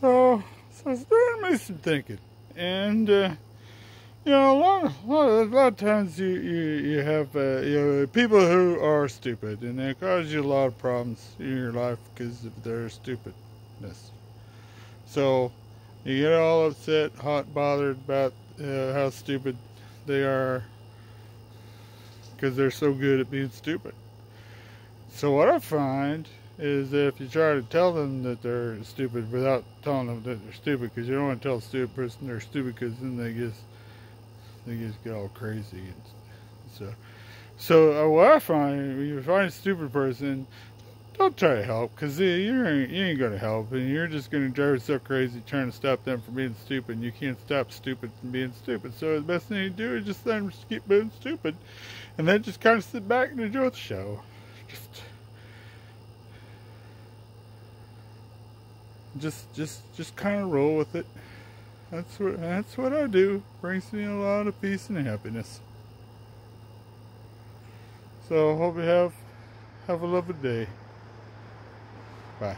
So, so doing me some thinking. And, uh, you know, a lot, a lot, a lot of times you, you, you have uh, you know, people who are stupid, and they cause you a lot of problems in your life because of their stupidness. So, you get all upset, hot, bothered about uh, how stupid they are because they're so good at being stupid. So what I find is if you try to tell them that they're stupid without telling them that they're stupid, because you don't want to tell a stupid person they're stupid, because then they just they just get all crazy and so. So uh, what I find when you find a stupid person, don't try to help, because you ain't, you ain't gonna help, and you're just gonna drive yourself crazy trying to stop them from being stupid. And you can't stop stupid from being stupid. So the best thing you do is just let them keep being stupid, and then just kind of sit back and enjoy the show. Just just just just kind of roll with it. That's what that's what I do. Brings me a lot of peace and happiness. So hope you have have a lovely day. Bye.